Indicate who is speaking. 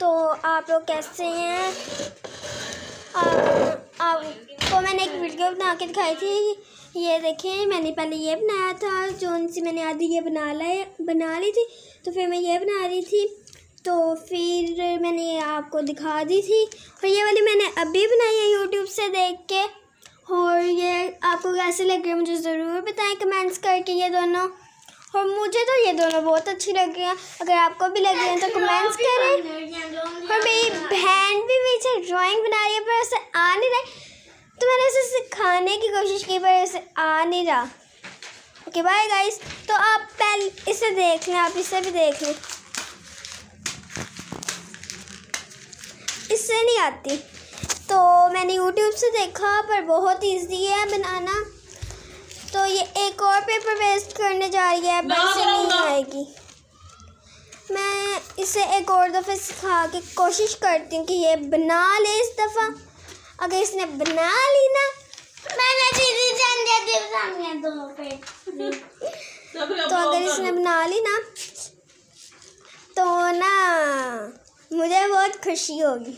Speaker 1: तो आप लोग कैसे हैं? आपको मैंने एक वीडियो बना के दिखाई थी। ये देखें, मैंने पहले ये बनाया था, जो उनसे मैंने आधी ये बना लाए, बना ली थी। तो फिर मैं ये बना रही थी। तो फिर मैंने ये आपको दिखा दी थी। और ये वाली मैंने अभी बनाई है यूट्यूब से देख के। और ये आपको कैसे लग रही है मुझे ज़रूर बताएँ कमेंट्स करके ये दोनों। और मुझे तो ये दोनों बहुत अच्छी लग हैं। अगर आपको भी लग हैं तो कमेंट्स करें। और मेरी बहन भी पीछे ड्राइंग बना रही है पर उसे आ नहीं रहा तो मैंने उसे सिखाने की कोशिश की पर उसे आ नहीं रहा। ओके बाय गाइस तो आप पहले इसे देख लें आप इसे भी देख लें। इससे नहीं आती। तो मैंने यूट्यूब से देखा पर बहुत ईजी है बनाना। एक और पेपर वेस्ट करने जा रही है पर इसे नहीं आएगी। मैं इसे एक और दफ़े सिखा के कोशिश करती हूँ कि ये बना ले इस दफ़ा। अगर इसने बना ली ना
Speaker 2: मैंने दीदी जान दिया दीदी जान दो
Speaker 1: तो अगर इसने बना ली ना तो ना मुझे बहुत खुशी होगी।